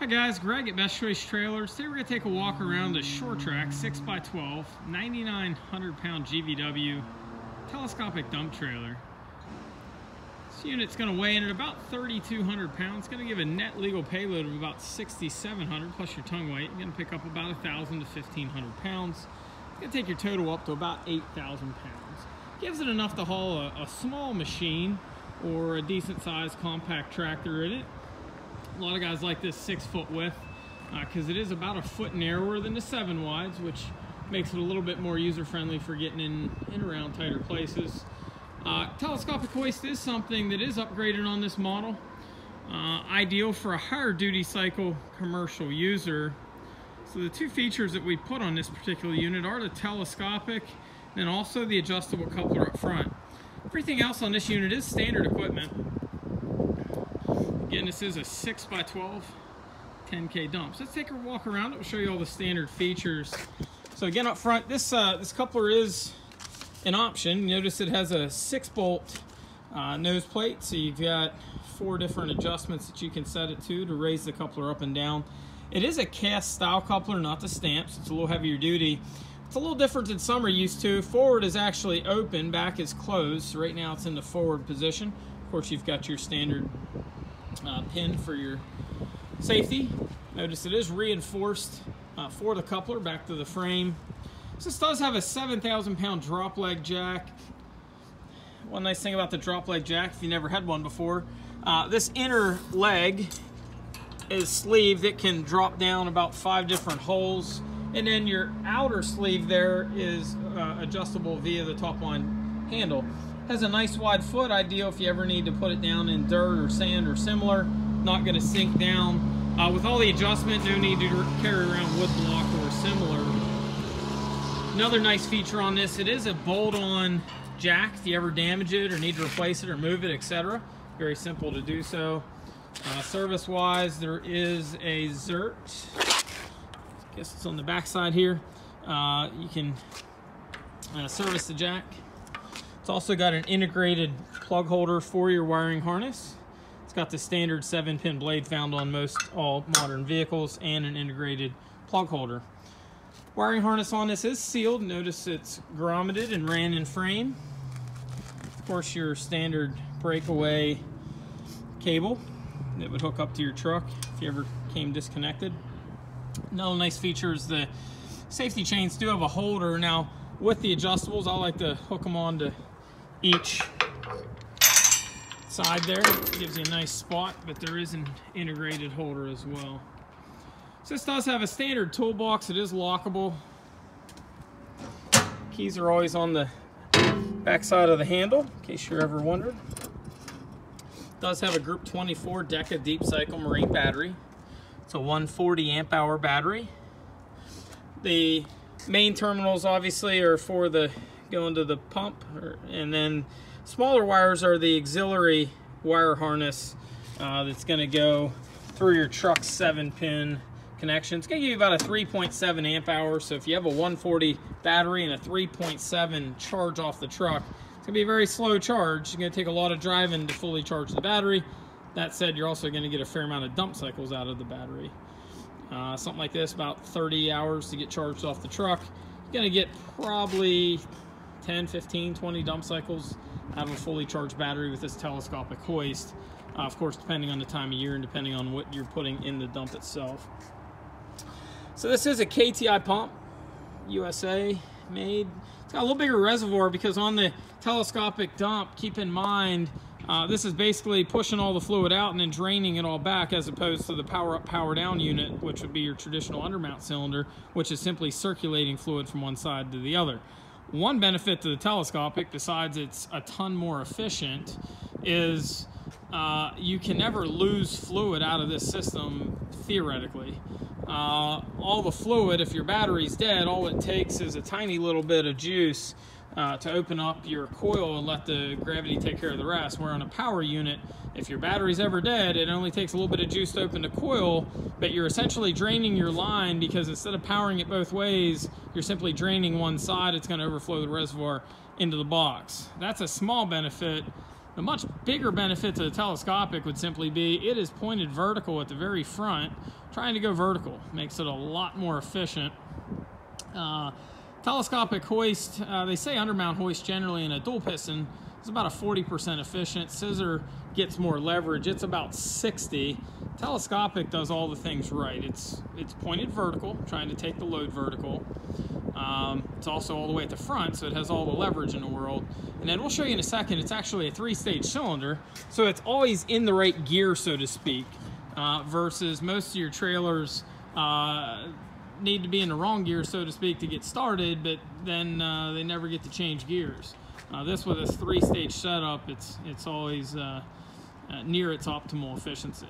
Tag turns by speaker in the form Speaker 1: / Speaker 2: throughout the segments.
Speaker 1: Hi guys, Greg at Best Choice Trailers. Today we're going to take a walk around the Sure-Trac 6x12, 9,900 pound GVW telescopic dump trailer. This unit's going to weigh in at about 3,200 pounds. It's going to give a net legal payload of about 6,700 plus your tongue weight. You're going to pick up about 1,000 to 1,500 pounds. It's going to take your total up to about 8,000 pounds. Gives it enough to haul a, a small machine or a decent sized compact tractor in it. A lot of guys like this six foot width because uh, it is about a foot narrower than the seven wides, which makes it a little bit more user friendly for getting in and around tighter places. Uh, telescopic hoist is something that is upgraded on this model. Uh, ideal for a higher duty cycle commercial user. So the two features that we put on this particular unit are the telescopic and also the adjustable coupler up front. Everything else on this unit is standard equipment. This is a 6x12 10K dump. So let's take a walk around. It will show you all the standard features. So again, up front, this, uh, this coupler is an option. Notice it has a six bolt uh, nose plate. So you've got four different adjustments that you can set it to to raise the coupler up and down. It is a cast style coupler, not the stamps. It's a little heavier duty. It's a little different than some are used to. Forward is actually open, back is closed. So right now it's in the forward position. Of course, you've got your standard uh, pin for your safety. Notice it is reinforced uh, for the coupler back to the frame. This does have a 7,000 pound drop leg jack. One nice thing about the drop leg jack, if you never had one before, uh, this inner leg is sleeved. It can drop down about five different holes. And then your outer sleeve there is uh, adjustable via the top line handle. Has a nice wide foot, ideal if you ever need to put it down in dirt or sand or similar. Not going to sink down. Uh, with all the adjustment, no need to carry around wood block or similar. Another nice feature on this, it is a bolt-on jack. If you ever damage it or need to replace it or move it, etc. Very simple to do so. Uh, Service-wise, there is a Zert. I guess it's on the back side here. Uh, you can uh, service the jack. It's also got an integrated plug holder for your wiring harness. It's got the standard 7-pin blade found on most all modern vehicles and an integrated plug holder. Wiring harness on this is sealed. Notice it's grommeted and ran in frame. Of course, your standard breakaway cable that would hook up to your truck if you ever came disconnected. Another nice feature is the safety chains do have a holder. Now, with the adjustables, I like to hook them on to each side there. Gives you a nice spot, but there is an integrated holder as well. So this does have a standard toolbox. It is lockable. Keys are always on the back side of the handle, in case you're ever wondering. Does have a Group 24 Deka Deep Cycle Marine battery. It's a 140 amp hour battery. The main terminals obviously are for the going to the pump and then smaller wires are the auxiliary wire harness uh, that's going to go through your truck's 7 pin connection. It's going to give you about a 3.7 amp hour so if you have a 140 battery and a 3.7 charge off the truck it's going to be a very slow charge. It's going to take a lot of driving to fully charge the battery. That said, you're also going to get a fair amount of dump cycles out of the battery. Uh, something like this, about 30 hours to get charged off the truck. You're going to get probably 10, 15, 20 dump cycles out of a fully charged battery with this telescopic hoist. Uh, of course, depending on the time of year and depending on what you're putting in the dump itself. So this is a KTI pump, USA made. It's got a little bigger reservoir because on the telescopic dump, keep in mind, uh, this is basically pushing all the fluid out and then draining it all back as opposed to the power up, power down unit, which would be your traditional undermount cylinder, which is simply circulating fluid from one side to the other. One benefit to the telescopic, besides it's a ton more efficient, is uh, you can never lose fluid out of this system theoretically. Uh, all the fluid, if your battery's dead, all it takes is a tiny little bit of juice uh, to open up your coil and let the gravity take care of the rest. Where on a power unit, if your battery's ever dead, it only takes a little bit of juice to open the coil, but you're essentially draining your line because instead of powering it both ways, you're simply draining one side, it's going to overflow the reservoir into the box. That's a small benefit, The much bigger benefit to the telescopic would simply be it is pointed vertical at the very front. Trying to go vertical makes it a lot more efficient. Uh, telescopic hoist, uh, they say undermount hoist generally in a dual piston is about a 40% efficient. Scissor gets more leverage. It's about 60. Telescopic does all the things right. It's it's pointed vertical, trying to take the load vertical. Um, it's also all the way at the front, so it has all the leverage in the world. And then we'll show you in a second, it's actually a three-stage cylinder, so it's always in the right gear, so to speak, uh, versus most of your trailers uh, need to be in the wrong gear, so to speak, to get started, but then uh, they never get to change gears. Uh, this with a three-stage setup, it's, it's always uh, uh, near its optimal efficiency.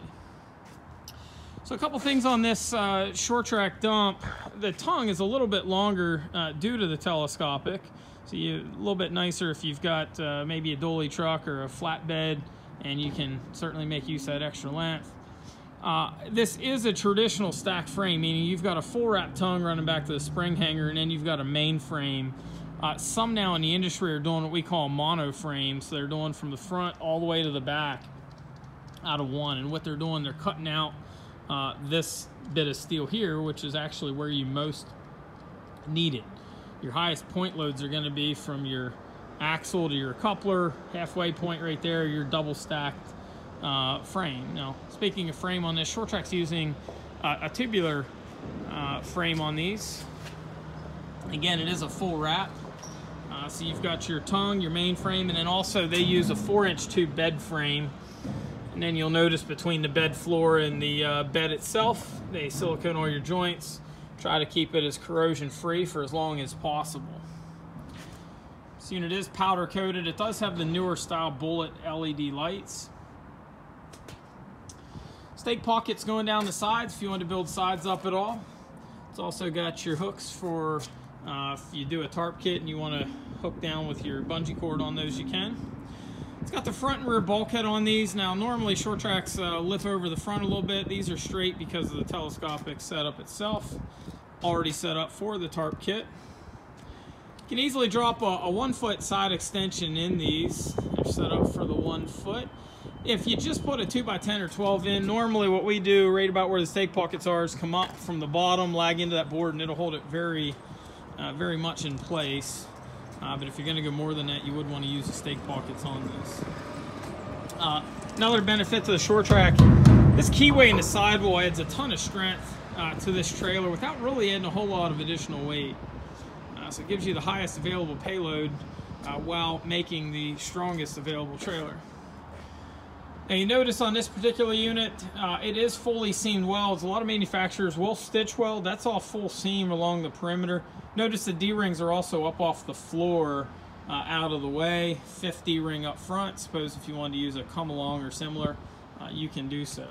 Speaker 1: So a couple things on this uh, Sure-Trac dump. The tongue is a little bit longer uh, due to the telescopic. So you a little bit nicer if you've got maybe a dolly truck or a flatbed and you can certainly make use of that extra length. Uh, this is a traditional stack frame, meaning you've got a full wrap tongue running back to the spring hanger and then you've got a main frame. Uh, some now in the industry are doing what we call mono frames. So they're doing from the front all the way to the back out of one. And what they're doing, they're cutting out uh, this bit of steel here, which is actually where you most need it. Your highest point loads are going to be from your axle to your coupler, halfway point right there, your double stacked uh, frame. Now, speaking of frame on this, Sure-Trac's using uh, a tubular uh, frame on these. Again, it is a full wrap. Uh, so you've got your tongue, your main frame, and then also they use a four inch tube bed frame and then you'll notice between the bed floor and the uh, bed itself, they silicone all your joints. Try to keep it as corrosion free for as long as possible. This unit is powder coated. It does have the newer style bullet LED lights. Stake pockets going down the sides if you want to build sides up at all. It's also got your hooks for uh, if you do a tarp kit and you want to hook down with your bungee cord on those, you can. It's got the front and rear bulkhead on these. Now, normally Sure-Tracs uh, lift over the front a little bit. These are straight because of the telescopic setup itself. Already set up for the tarp kit. You can easily drop a, a one foot side extension in these. They're set up for the one foot. If you just put a 2x10 or 12 in, normally what we do right about where the stake pockets are is come up from the bottom, lag into that board, and it'll hold it very, uh, very much in place. Uh, but if you're going to go more than that, you would want to use the stake pockets on this. Uh, another benefit to the Sure-Trac, this keyway in the sidewall adds a ton of strength uh, to this trailer without really adding a whole lot of additional weight. Uh, so it gives you the highest available payload uh, while making the strongest available trailer. Now you notice on this particular unit, uh, it is fully seamed welds. A lot of manufacturers will stitch weld. That's all full seam along the perimeter. Notice the D-rings are also up off the floor uh, out of the way. Fifth D-ring up front. Suppose if you wanted to use a come along or similar, uh, you can do so.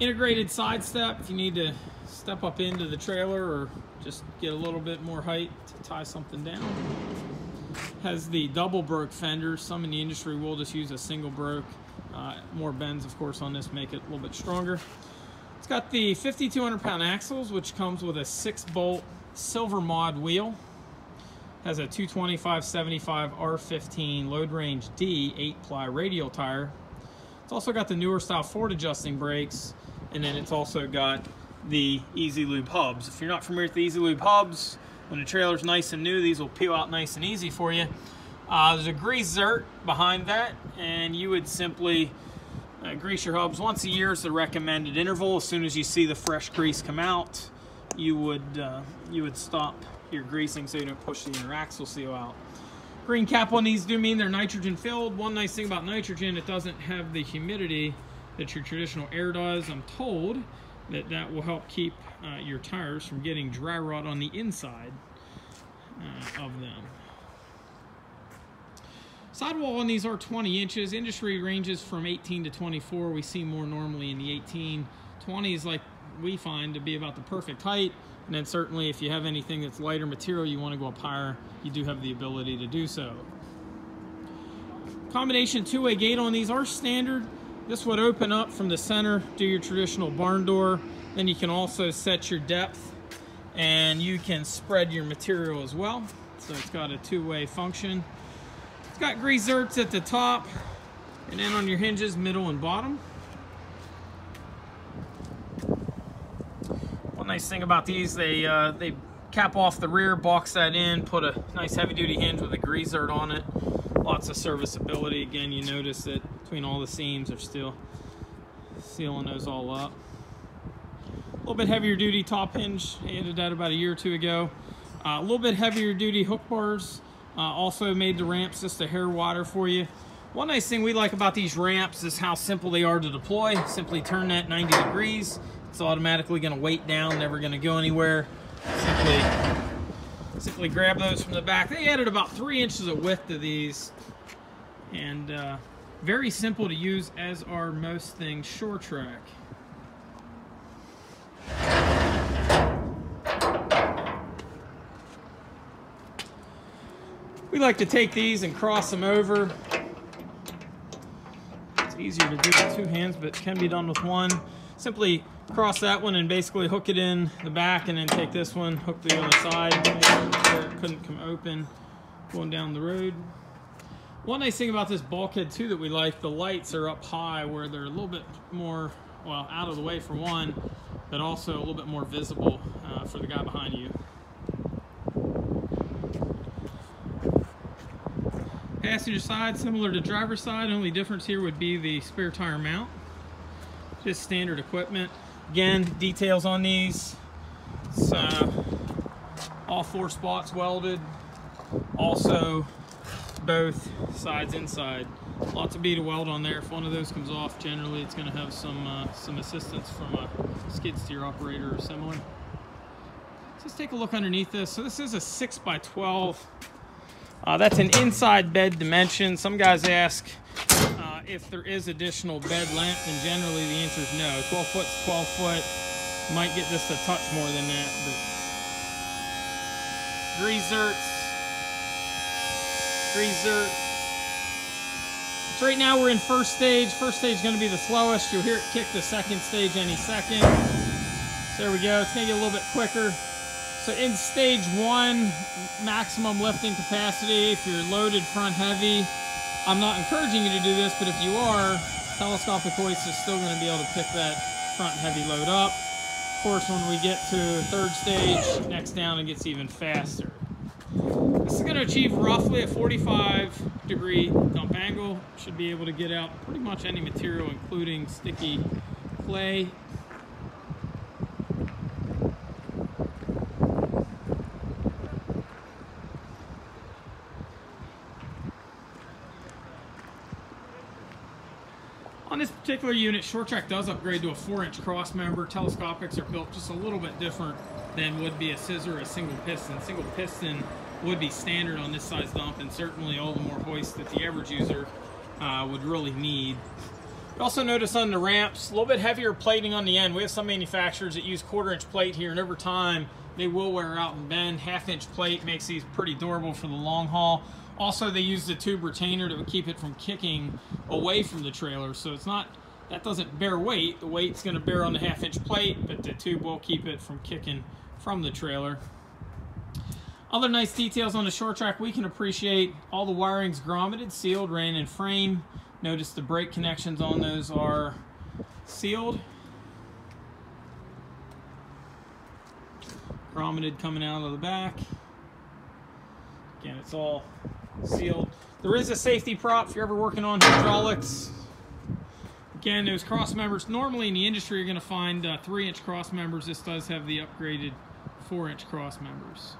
Speaker 1: Integrated side step if you need to step up into the trailer or just get a little bit more height to tie something down. Has the double broke fenders. Some in the industry will just use a single broke. Uh, more bends, of course, on this make it a little bit stronger. It's got the 5,200 pound axles, which comes with a six bolt silver mod wheel. Has a 225-75 R15 load range D 8 ply radial tire. It's also got the newer style forward adjusting brakes, and then it's also got the Easy Lube hubs. If you're not familiar with the Easy Lube hubs, when the trailer's nice and new, these will peel out nice and easy for you. Uh, there's a grease zert behind that, and you would simply uh, grease your hubs once a year is the recommended interval. As soon as you see the fresh grease come out, you would uh, you would stop your greasing so you don't push the inner axle seal out. Green cap on these do mean they're nitrogen filled. One nice thing about nitrogen, it doesn't have the humidity that your traditional air does. I'm told that that will help keep uh, your tires from getting dry rot on the inside uh, of them. Sidewall on these are 20 inches. Industry ranges from 18 to 24. We see more normally in the 18. 20 is like we find to be about the perfect height. And then certainly if you have anything that's lighter material you want to go up higher, you do have the ability to do so. Combination two-way gate on these are standard. This would open up from the center, do your traditional barn door. Then you can also set your depth and you can spread your material as well. So it's got a two-way function. It's got grease zerks at the top and then on your hinges, middle and bottom. One nice thing about these, they uh, they cap off the rear, box that in, put a nice heavy duty hinge with a grease zert on it. Lots of serviceability. Again, you notice that between all the seams are still sealing those all up. A little bit heavier duty top hinge, added that about a year or two ago. Uh, a little bit heavier duty hook bars. Uh, also made the ramps just a hair wider for you. One nice thing we like about these ramps is how simple they are to deploy. Simply turn that 90 degrees. It's automatically going to weight down, never going to go anywhere. Simply, simply grab those from the back. They added about three inches of width to these. And uh, very simple to use as are most things Sure-Trac. We like to take these and cross them over. It's easier to do with two hands, but can be done with one. Simply cross that one and basically hook it in the back and then take this one, hook the other side, sure it couldn't come open going down the road. One nice thing about this bulkhead too that we like, the lights are up high where they're a little bit more, well, out of the way for one, but also a little bit more visible uh, for the guy behind you. Passenger side, similar to driver side, only difference here would be the spare tire mount. Just standard equipment. Again, details on these. It's, uh, all four spots welded. Also, both sides inside. Lots of bead of weld on there. If one of those comes off, generally it's going to have some uh, some assistance from a skid steer operator or similar. Let's take a look underneath this. So this is a 6 by 12 uh, that's an inside bed dimension. Some guys ask if there is additional bed length, and generally the answer is no. 12 foot 12 foot. Might get just a touch more than that, but grease zerks. Greaser. So right now we're in first stage. First stage is going to be the slowest. You'll hear it kick the second stage any second. So there we go. It's going to get a little bit quicker. So in stage one, maximum lifting capacity, if you're loaded front heavy, I'm not encouraging you to do this, but if you are, telescopic hoist is still going to be able to pick that front heavy load up. Of course, when we get to third stage, next down, it gets even faster. This is going to achieve roughly a 45 degree dump angle. Should be able to get out pretty much any material, including sticky clay On this particular unit, Sure-Trac does upgrade to a 4-inch cross member. Telescopics are built just a little bit different than would be a scissor or a single piston. Single piston would be standard on this size dump and certainly all the more hoist that the average user uh, would really need. You also notice on the ramps, a little bit heavier plating on the end. We have some manufacturers that use quarter inch plate here and over time they will wear out and bend. Half inch plate makes these pretty durable for the long haul. Also, they use the tube retainer to keep it from kicking away from the trailer. So it's not, that doesn't bear weight. The weight's gonna bear on the half inch plate, but the tube will keep it from kicking from the trailer. Other nice details on the Sure-Trac we can appreciate. All the wiring's grommeted, sealed, ran in frame. Notice the brake connections on those are sealed. Grommeted coming out of the back. Again, it's all sealed. There is a safety prop if you're ever working on hydraulics. Again, those cross members, normally in the industry you're going to find uh, 3-inch cross members. This does have the upgraded 4-inch cross members.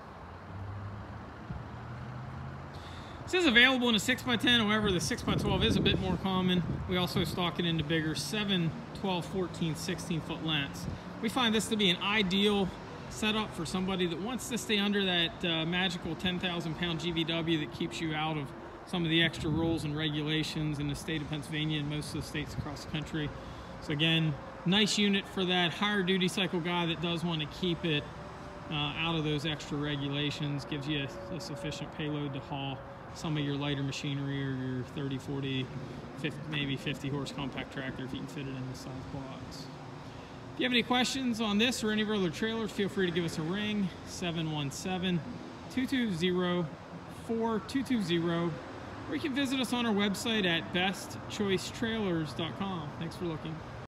Speaker 1: This is available in a 6x10, however the 6x12 is a bit more common. We also stock it into bigger 7, 12, 14, 16 foot lengths. We find this to be an ideal setup for somebody that wants to stay under that uh, magical 10,000 pound GVW that keeps you out of some of the extra rules and regulations in the state of Pennsylvania and most of the states across the country. So again, nice unit for that higher duty cycle guy that does want to keep it uh, out of those extra regulations, gives you a, a, sufficient payload to haul some of your lighter machinery or your 30, 40, 50, maybe 50 horse compact tractor if you can fit it in the size box. If you have any questions on this or any of our other trailers, feel free to give us a ring, 717-220-4220, or you can visit us on our website at bestchoicetrailers.com. Thanks for looking.